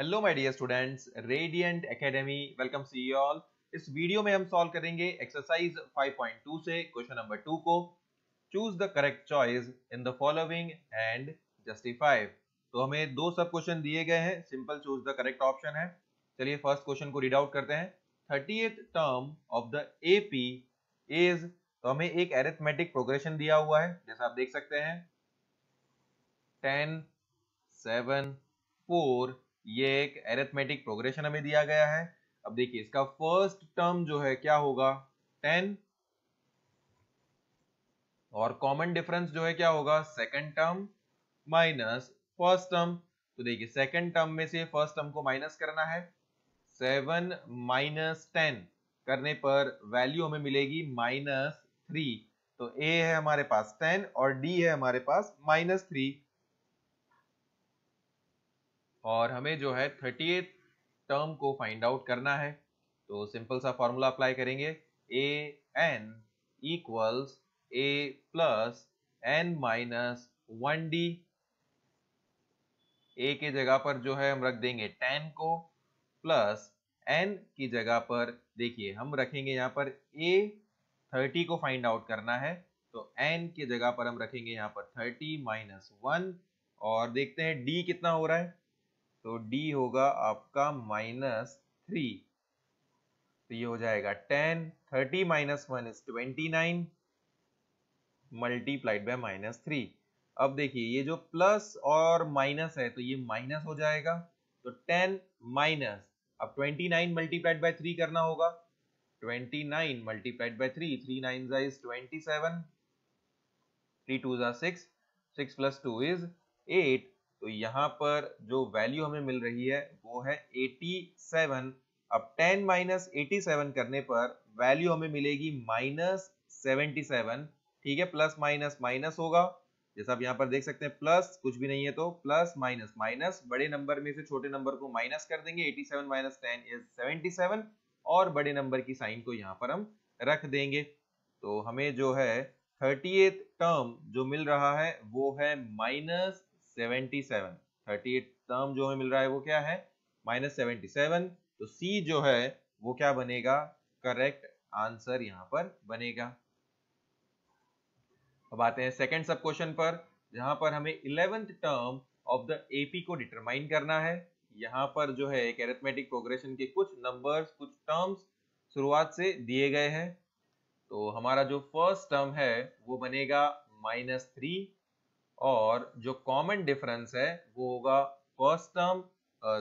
Hello my dear students radiant academy welcome see you all इस video में हम solve करेंगे एक्सरसाइज 5.2 से क्वेश्चन नंबर टू को. Choose the correct choice in the following and justify तो हमें दो सब क्वेश्चन दिए गए हैं. Simple choose the correct option है. चलिए फ़र्स्ट क्वेश्चन को रीड आउट करते हैं. Thirty term of the AP is तो हमें एक एरिथमेटिक प्रोग्रेशन दिया हुआ है, जैसा आप देख सकते हैं. टेन सेवन फोर ये एक एरेथमेटिक प्रोग्रेशन हमें दिया गया है। अब देखिए, इसका फ़र्स्ट टर्म जो है, क्या होगा? टेन और कॉमन डिफरेंस जो है, क्या होगा? Second term minus first term तो देखिए सेकेंड टर्म में से फ़र्स्ट टर्म को माइनस करना है। सेवन माइनस टेन करने पर वैल्यू हमें मिलेगी माइनस थ्री तो ए है हमारे पास टेन और डी है हमारे पास माइनस थ्री और हमें जो है थर्टी टर्म को फाइंड आउट करना है। तो सिंपल सा फॉर्मूला अप्लाई करेंगे। A N equals A plus N minus one D A के जगह पर जो है हम रख देंगे टेन को प्लस एन की जगह पर। देखिए, हम रखेंगे यहाँ पर ए थर्टी को फाइंड आउट करना है। तो एन की जगह पर हम रखेंगे यहाँ पर थर्टी माइनस वन और देखते हैं डी कितना हो रहा है। तो d होगा आपका माइनस थ्री तो ये हो जाएगा ten thirty minus one is twenty nine multiplied by minus three अब देखिए, ये जो प्लस और माइनस है तो ये माइनस हो जाएगा। तो टेन माइनस अब twenty nine multiplied by three करना होगा। Twenty nine multiplied by three three nine is twenty seven three two जा six six plus two is eight तो यहाँ पर जो वैल्यू हमें मिल रही है, वो है 87 अब 10 माइनस एटी करने पर वैल्यू हमें मिलेगी माइनस सेवेंटी ठीक है प्लस माइनस माइनस होगा। जैसा आप यहाँ पर देख सकते हैं प्लस कुछ भी नहीं है तो प्लस माइनस माइनस बड़े नंबर में से छोटे नंबर को माइनस कर देंगे। 87 माइनस टेन इज़ 77 और बड़े नंबर की साइन को यहाँ पर हम रख देंगे। तो हमें जो है थर्टी टर्म जो मिल रहा है, वो है minus seventy seven. Thirty eight term जो हमें मिल रहा है वो क्या है? माइनस सेवेंटी सेवन तो सी जो है, वो क्या बनेगा? करेक्ट आंसर यहाँ पर बनेगा। अब आते हैं सेकंड सब क्वेश्चन पर, जहाँ पर हमें eleventh term of the AP को डिटरमाइन करना है। यहाँ पर जो है, एक एरिथमेटिक प्रोग्रेशन के कुछ नंबर्स कुछ टर्म्स शुरुआत से दिए गए हैं। तो हमारा जो फ़र्स्ट टर्म है, वो बनेगा माइनस थ्री और जो कॉमन डिफरेंस है, वो होगा first term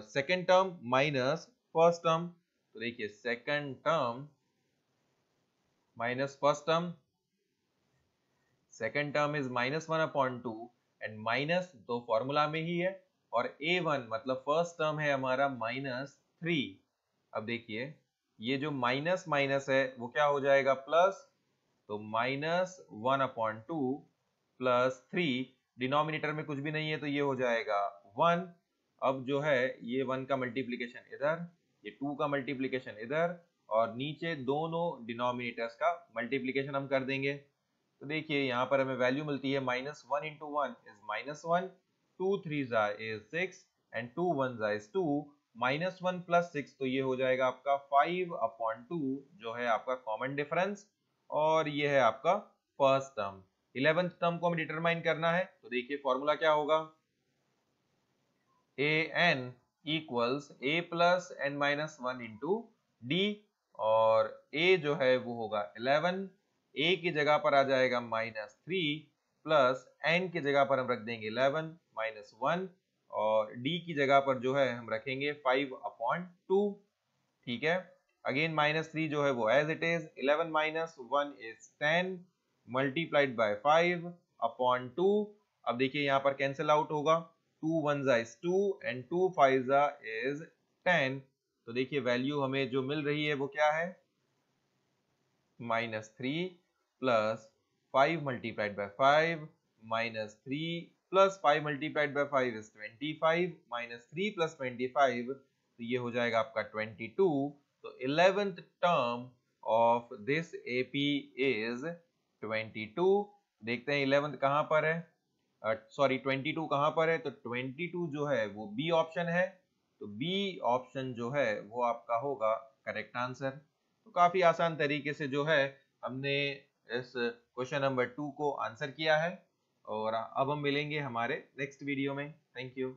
second term minus first term तो देखिए second term minus first term second term is minus one upon two and minus दो फॉर्मूला में ही है। और ए वन मतलब फ़र्स्ट टर्म है हमारा माइनस थ्री अब देखिए, ये जो माइनस माइनस है, वो क्या हो जाएगा? प्लस तो minus one upon two plus three denominator में कुछ भी नहीं है तो ये हो जाएगा वन। अब जो है, ये वन का मल्टीप्लीकेशन इधर, ये टू का मल्टीप्लीकेशन इधर, और नीचे दोनों डिनोमिनेटर्स का मल्टीप्लीकेशन हम कर देंगे। तो देखिए, यहाँ पर हमें वैल्यू मिलती है minus one into one is minus one two three is six and two one जा is two minus one plus six तो ये हो जाएगा आपका फाइव अपॉन टू जो है आपका कॉमन डिफरेंस और ये है आपका फ़र्स्ट टर्म इलेवेंथ टर्म को हमें डिटरमाइन करना है तो देखिए फॉर्मूला क्या होगा? A N equals A plus N minus one into D और ए जो है वो होगा इलेवन। ए की जगह पर आ जाएगा माइनस थ्री प्लस एन की जगह पर हम रख देंगे इलेवन माइनस वन और डी की जगह पर जो है हम रखेंगे फाइव अपॉइंट टू ठीक है? अगेन माइनस थ्री जो है वो as it is eleven minus one is ten multiplied by five upon two अब देखिए यहाँ पर कैंसिल आउट होगा। टू वन जा is two and two five is ten तो देखिए वैल्यू हमें जो मिल रही है वो क्या है? Minus three plus five multiplied by five minus three plus five multiplied by five is twenty five minus three plus twenty five तो ये हो जाएगा आपका ट्वेंटी टू तो eleventh term of this AP is 22 देखते हैं इलेवेंथ कहाँ पर है? सॉरी uh, 22 कहाँ पर है? तो 22 जो है वो बी ऑप्शन है। तो बी ऑप्शन जो है वो आपका होगा करेक्ट आंसर तो काफ़ी आसान तरीके से जो है हमने इस क्वेश्चन नंबर टू को आंसर किया है। और अब हम मिलेंगे हमारे नेक्स्ट वीडियो में। Thank you